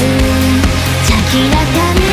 ず」「キラキ